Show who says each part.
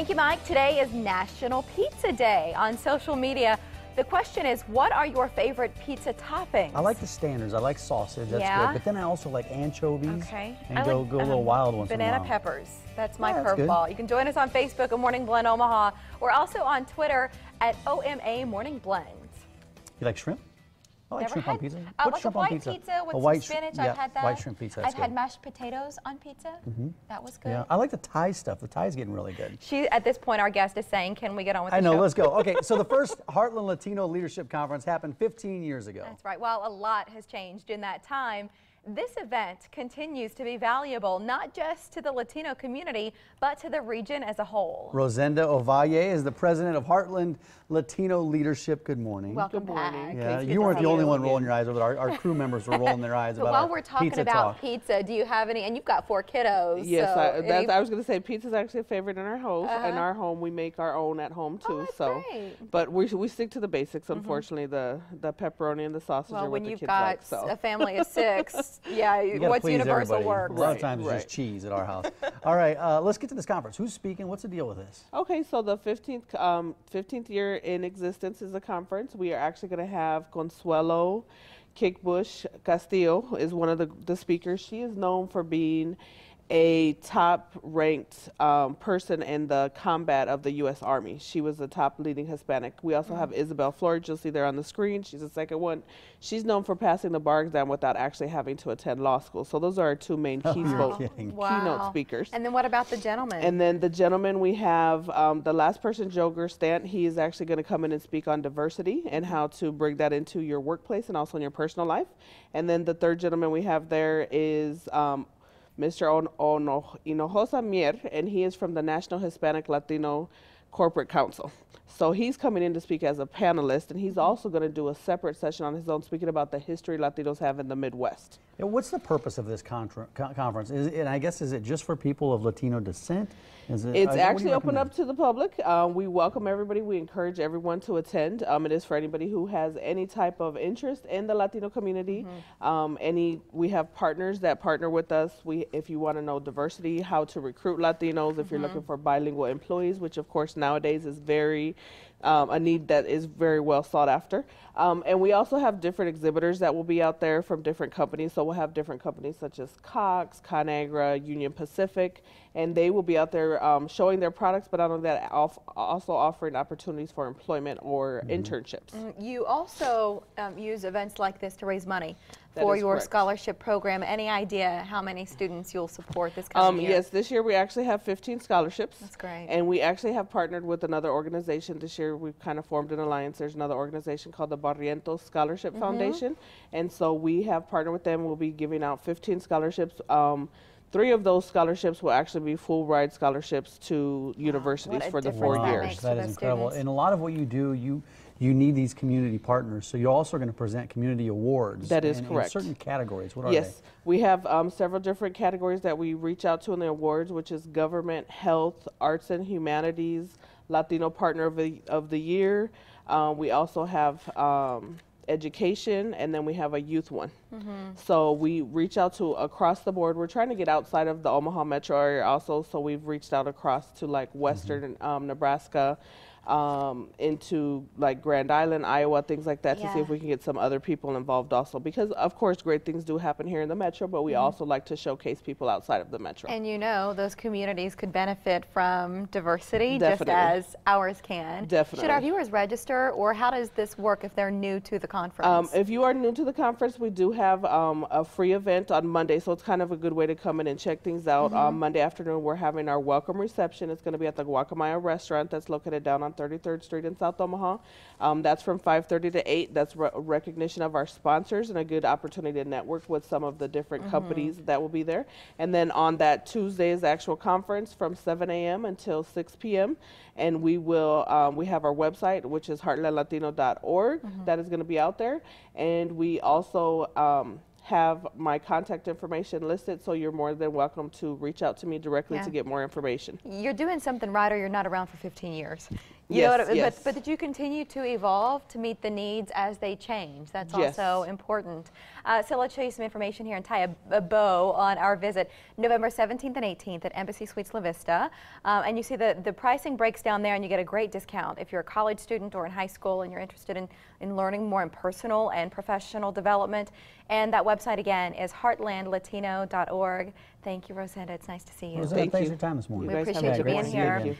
Speaker 1: Thank you, Mike. Today is National Pizza Day. On social media, the question is, what are your favorite pizza toppings?
Speaker 2: I like the standards. I like sausage. That's
Speaker 1: Yeah?
Speaker 2: good. But then I also like anchovies.
Speaker 1: Okay.
Speaker 2: And
Speaker 1: I
Speaker 2: go,
Speaker 1: like,
Speaker 2: go a little
Speaker 1: um,
Speaker 2: wild once in a
Speaker 1: Banana
Speaker 2: while.
Speaker 1: peppers. That's my
Speaker 2: Yeah,
Speaker 1: curveball. You can join us on Facebook at Morning Blend Omaha. We're also on Twitter at OMA Morning Blend.
Speaker 2: You like shrimp? I like
Speaker 1: Never
Speaker 2: shrimp
Speaker 1: had,
Speaker 2: on pizza.
Speaker 1: Uh,
Speaker 2: Put
Speaker 1: like
Speaker 2: shrimp
Speaker 1: a
Speaker 2: on
Speaker 1: white
Speaker 2: pizza.
Speaker 1: with
Speaker 2: a white
Speaker 1: spinach.
Speaker 2: yeah,
Speaker 1: I've had that.
Speaker 2: White shrimp pizza.
Speaker 1: I've had mashed potatoes on pizza. That was good.
Speaker 2: Yeah, I like the Thai stuff. The Thai's getting really good.
Speaker 1: She, at this point, our guest is saying, "Can we get on with the
Speaker 2: I know.
Speaker 1: show?"
Speaker 2: Let's go. Okay, so the first Heartland Latino Leadership Conference happened 15 years ago.
Speaker 1: That's right. Well, a lot has changed in that time. This event continues to be valuable not just to the Latino community, but to the region as a whole.
Speaker 2: Rosenda Ovalle is the president of Heartland Latino Leadership. Good morning.
Speaker 1: Welcome
Speaker 3: Good
Speaker 1: back.
Speaker 3: morning.
Speaker 2: Yeah,
Speaker 3: good
Speaker 2: you weren't the only
Speaker 3: you
Speaker 2: one rolling your eyes over. Our, our crew members were rolling their eyes
Speaker 1: But
Speaker 2: about
Speaker 1: while
Speaker 2: our
Speaker 1: we're talking
Speaker 2: pizza
Speaker 1: about
Speaker 2: talk.
Speaker 1: pizza, do you have any? And you've got four kiddos.
Speaker 3: Yes,
Speaker 1: so
Speaker 3: I,
Speaker 1: any-
Speaker 3: I was going to say pizza's actually a favorite in our house. In
Speaker 1: Uh-huh.
Speaker 3: our home, we make our own at home too.
Speaker 1: Oh, that's
Speaker 3: so,
Speaker 1: great.
Speaker 3: but we we stick to the basics. Unfortunately, the the pepperoni and the sausage
Speaker 1: well,
Speaker 3: are what
Speaker 1: when
Speaker 3: the
Speaker 1: you've
Speaker 3: kids
Speaker 1: got
Speaker 3: like. So
Speaker 1: a family of six, yeah,
Speaker 2: You gotta
Speaker 1: what's universal
Speaker 2: everybody.
Speaker 1: works.
Speaker 2: A lot of
Speaker 3: Right,
Speaker 2: times it's
Speaker 3: right.
Speaker 2: just cheese at our house. All right, uh, let's get to this conference. Who's speaking? What's the deal with this?
Speaker 3: Okay, so the 15th, um, 15th year in existence is a conference. We are actually going to have Consuelo Kickbusch Castillo is one of the, the speakers. She is known for being a top ranked um, person in the combat of the U.S. Army. She was the top leading Hispanic. We also have Isabel Flores. You'll see there on the screen. She's the second one. She's known for passing the bar exam without actually having to attend law school. So those are our two main
Speaker 2: Oh,
Speaker 3: key
Speaker 2: you're
Speaker 3: spoke-
Speaker 2: kidding.
Speaker 3: keynote speakers.
Speaker 1: And then what about the gentleman?
Speaker 3: And then the gentleman we have, um, the last person, Joe Gerstandt, he is actually going to come in and speak on diversity and how to bring that into your workplace and also in your personal life. And then the third gentleman we have there is um, Mr. On- Ono- Hinojosa Mier, and he is from the National Hispanic Latino Corporate Council. So he's coming in to speak as a panelist, and he's also going to do a separate session on his own, speaking about the history Latinos have in the Midwest.
Speaker 2: Yeah, what's the purpose of this con- conference? Is it, and I guess is it just for people of Latino descent? Is it?
Speaker 3: It's
Speaker 2: uh, what do you
Speaker 3: actually open up to the public. Um, we welcome everybody. We encourage everyone to attend. Um, it is for anybody who has any type of interest in the Latino community.
Speaker 2: Mm-hmm.
Speaker 3: Um, any, we have partners that partner with us. We, if you want to know diversity, how to recruit Latinos, if you're
Speaker 2: Mm-hmm.
Speaker 3: looking for bilingual employees, which of course nowadays is very um, a need that is very well sought after. Um, and we also have different exhibitors that will be out there from different companies. So we'll have different companies such as Cox, ConAgra, Union Pacific, and they will be out there um, showing their products, but not only that, also offering opportunities for employment or internships.
Speaker 1: You also um, use events like this to raise money
Speaker 3: That
Speaker 1: for your
Speaker 3: correct.
Speaker 1: scholarship program. Any idea how many students you'll support this coming
Speaker 3: Um,
Speaker 1: year?
Speaker 3: yes, this year we actually have 15 scholarships.
Speaker 1: That's great.
Speaker 3: And we actually have partnered with another organization this year. We've kind of formed an alliance. There's another organization called the Barrientos Scholarship
Speaker 1: Mm-hmm.
Speaker 3: Foundation. And so we have partnered with them. We'll be giving out 15 scholarships. Um, three of those scholarships will actually be full ride scholarships to universities
Speaker 1: a
Speaker 3: for the four
Speaker 1: that
Speaker 3: years.
Speaker 1: makes.
Speaker 2: That
Speaker 1: for
Speaker 2: is
Speaker 1: the
Speaker 2: incredible.
Speaker 1: students.
Speaker 2: And a lot of what you do, you you need these community partners. So you're also going to present community awards.
Speaker 3: That is
Speaker 2: in- in
Speaker 3: correct.
Speaker 2: certain categories. What are
Speaker 3: Yes, we have um, several different categories that we reach out to in the awards, which is government, health, arts and humanities, Latino Partner of the, of the Year. Um, we also have um, education, and then we have a youth one. So we reach out to across the board. We're trying to get outside of the Omaha metro area also, so we've reached out across to like western um, Nebraska. Um, into like Grand Island, Iowa, things like that, to see if we can get some other people involved also. Because of course, great things do happen here in the metro, but we also like to showcase people outside of the metro.
Speaker 1: And you know, those communities could benefit from diversity
Speaker 3: Definitely.
Speaker 1: just as ours can. Should our viewers register, or how does this work if they're new to the conference?
Speaker 3: Um, if you are new to the conference, we do have um, a free event on Monday, so it's kind of a good way to come in and check things out.
Speaker 1: Mm-hmm.
Speaker 3: On Monday afternoon, we're having our welcome reception. It's going to be at the Guacamaya restaurant that's located down on 33rd Street in South Omaha. Um, that's from 5:30 to 8. That's re- recognition of our sponsors and a good opportunity to network with some of the different
Speaker 1: Mm-hmm.
Speaker 3: companies that will be there. And then on that Tuesday is the actual conference from 7 a.m. until 6 p.m. And we will um, we have our website, which is heartlandlatino.org. That is going to be out there. And we also um, have my contact information listed, so you're more than welcome to reach out to me directly
Speaker 1: Yeah.
Speaker 3: to get more information.
Speaker 1: you're doing something right or you're not around for 15 years. You know
Speaker 3: Yes,
Speaker 1: what,
Speaker 3: yes.
Speaker 1: But, but did you continue to evolve to meet the needs as they change? That's
Speaker 3: Yes.
Speaker 1: also important. Uh, so let's show you some information here and tie a, a bow on our visit November 17th and 18th at Embassy Suites La Vista. Um, and you see the, the pricing breaks down there and you get a great discount if you're a college student or in high school and you're interested in, in learning more in personal and professional development. And that website again is heartlandlatino.org. Thank you, Rosenda. It's nice to see you.
Speaker 2: Rosetta,
Speaker 3: Thank
Speaker 2: thanks
Speaker 3: you.
Speaker 2: for your time this morning.
Speaker 3: You
Speaker 1: We appreciate you being here.
Speaker 3: Thank you.